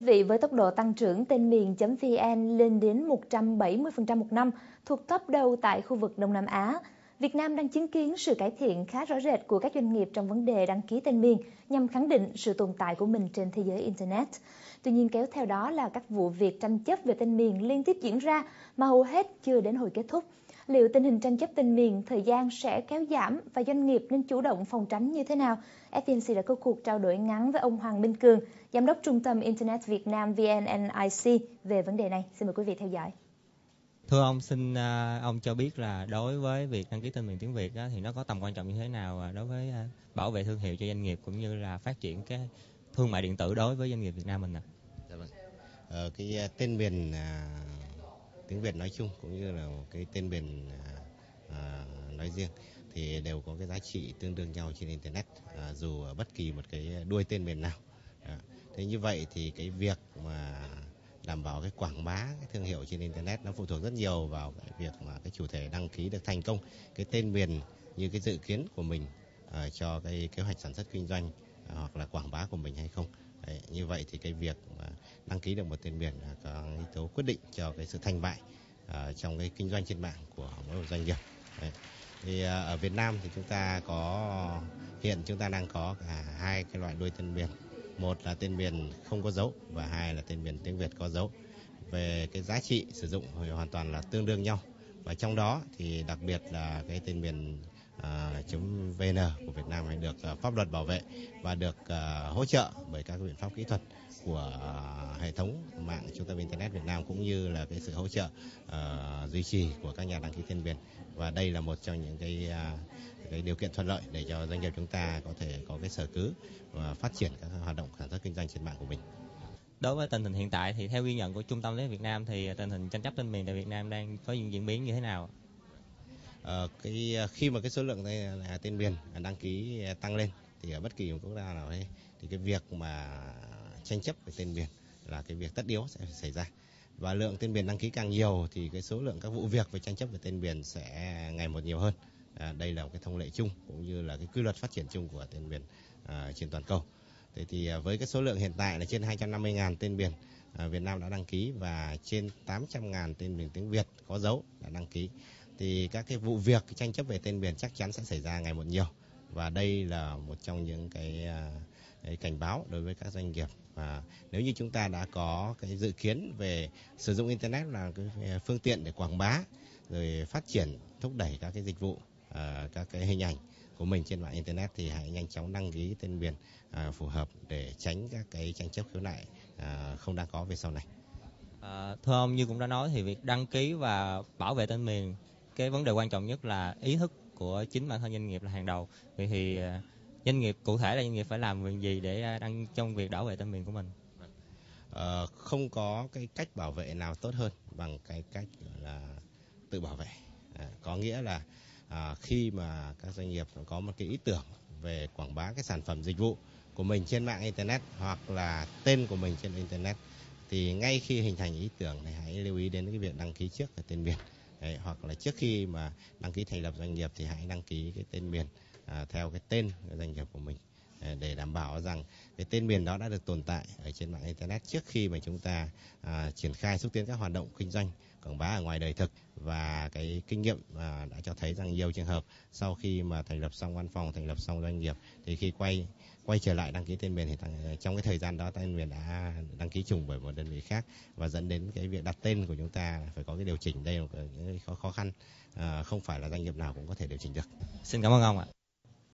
Vị với tốc độ tăng trưởng tên miền.vn lên đến 170% một năm, thuộc top đầu tại khu vực Đông Nam Á. Việt Nam đang chứng kiến sự cải thiện khá rõ rệt của các doanh nghiệp trong vấn đề đăng ký tên miền nhằm khẳng định sự tồn tại của mình trên thế giới Internet. Tuy nhiên kéo theo đó là các vụ việc tranh chấp về tên miền liên tiếp diễn ra mà hầu hết chưa đến hồi kết thúc liệu tình hình tranh chấp tên miền thời gian sẽ kéo giảm và doanh nghiệp nên chủ động phòng tránh như thế nào? FPNC đã có cuộc trao đổi ngắn với ông Hoàng Minh Cường, Giám đốc Trung tâm Internet Việt Nam VNNIC về vấn đề này. Xin mời quý vị theo dõi. Thưa ông, xin uh, ông cho biết là đối với việc đăng ký tên miền tiếng Việt đó, thì nó có tầm quan trọng như thế nào đối với uh, bảo vệ thương hiệu cho doanh nghiệp cũng như là phát triển cái thương mại điện tử đối với doanh nghiệp Việt Nam mình ạ? À? Dạ vâng. Ờ, cái tên miền uh, tiếng Việt nói chung cũng như là cái tên miền à, à, nói riêng thì đều có cái giá trị tương đương nhau trên internet à, dù ở bất kỳ một cái đuôi tên miền nào. À, thế như vậy thì cái việc mà đảm bảo cái quảng bá cái thương hiệu trên internet nó phụ thuộc rất nhiều vào cái việc mà cái chủ thể đăng ký được thành công cái tên miền như cái dự kiến của mình uh, cho cái kế hoạch sản xuất kinh doanh hoặc là quảng bá của mình hay không Đấy, như vậy thì cái việc mà đăng ký được một tên miền là có yếu tố quyết định cho cái sự thành bại uh, trong cái kinh doanh trên mạng của mỗi một doanh nghiệp. Đấy. Thì uh, ở Việt Nam thì chúng ta có hiện chúng ta đang có cả hai cái loại đuôi tên miền. Một là tên miền không có dấu và hai là tên miền tiếng Việt có dấu. Về cái giá trị sử dụng thì hoàn toàn là tương đương nhau. Và trong đó thì đặc biệt là cái tên miền À, vn của Việt Nam này được à, pháp luật bảo vệ và được à, hỗ trợ bởi các biện pháp kỹ thuật của hệ thống mạng trung tâm internet Việt Nam cũng như là cái sự hỗ trợ uh, duy trì của các nhà đăng ký tên miền và đây là một trong những cái uh, cái điều kiện thuận lợi để cho doanh nghiệp chúng ta có thể có cái sở cứ và phát triển các hoạt động sản xuất kinh doanh trên mạng của mình. Đối với tình hình hiện tại thì theo ghi nhận của Trung tâm Lý Việt Nam thì tình hình tranh chấp tên miền tại Việt Nam đang có những diễn biến như thế nào? Uh, cái ờ, khi mà cái số lượng tên, tên miền đăng ký ờ, tăng lên thì ở bất kỳ một quốc gia nào đấy, thì cái việc mà tranh chấp về tên miền là cái việc tất yếu sẽ xảy ra. Và lượng tên miền đăng ký càng nhiều thì cái số lượng các vụ việc về tranh chấp về tên miền sẽ ngày một nhiều hơn. À, đây là một cái thông lệ chung cũng như là cái quy luật phát triển chung của tên miền à, trên toàn cầu. Thế thì với cái số lượng hiện tại là trên 250.000 tên miền à, Việt Nam đã đăng ký và trên 800.000 tên miền tiếng Việt có dấu đã đăng ký thì các cái vụ việc cái tranh chấp về tên miền chắc chắn sẽ xảy ra ngày một nhiều và đây là một trong những cái, à, cái cảnh báo đối với các doanh nghiệp và nếu như chúng ta đã có cái dự kiến về sử dụng internet là cái à, phương tiện để quảng bá rồi phát triển thúc đẩy các cái dịch vụ à, các cái hình ảnh của mình trên mạng internet thì hãy nhanh chóng đăng ký tên miền à, phù hợp để tránh các cái tranh chấp khiếu nại à, không đang có về sau này. À, thưa ông như cũng đã nói thì việc đăng ký và bảo vệ tên miền cái vấn đề quan trọng nhất là ý thức của chính bản thân doanh nghiệp là hàng đầu. Vậy thì ờ, doanh nghiệp cụ thể là doanh nghiệp phải làm việc gì để ờ, đăng trong việc bảo vệ tên miền của mình? Ờ, không có cái cách bảo vệ nào tốt hơn bằng cái cách là tự bảo vệ. À, có nghĩa là à, khi mà các doanh nghiệp có một cái ý tưởng về quảng bá cái sản phẩm dịch vụ của mình trên mạng internet hoặc là tên của mình trên internet thì ngay khi hình thành ý tưởng này hãy lưu ý đến cái việc đăng ký trước ở tên miền. Đấy, hoặc là trước khi mà đăng ký thành lập doanh nghiệp thì hãy đăng ký cái tên miền à, theo cái tên doanh nghiệp của mình. Ờ, để đảm bảo rằng cái tên miền đó đã được tồn tại ở trên mạng internet trước khi mà chúng ta à, triển khai xúc tiến các hoạt động kinh doanh quảng bá ở ngoài đời thực. Và cái kinh nghiệm à, đã cho thấy rằng nhiều trường hợp sau khi mà thành lập xong văn phòng thành lập xong doanh nghiệp thì khi quay quay trở lại đăng ký tên miền thì trong cái thời gian đó tên miền đã đăng ký trùng bởi một đơn vị khác và dẫn đến cái việc đặt tên của chúng ta phải có cái điều chỉnh. Đây là cái khó khó khăn à, không phải là doanh nghiệp nào cũng có thể điều chỉnh được. Xin cảm ơn ông ạ.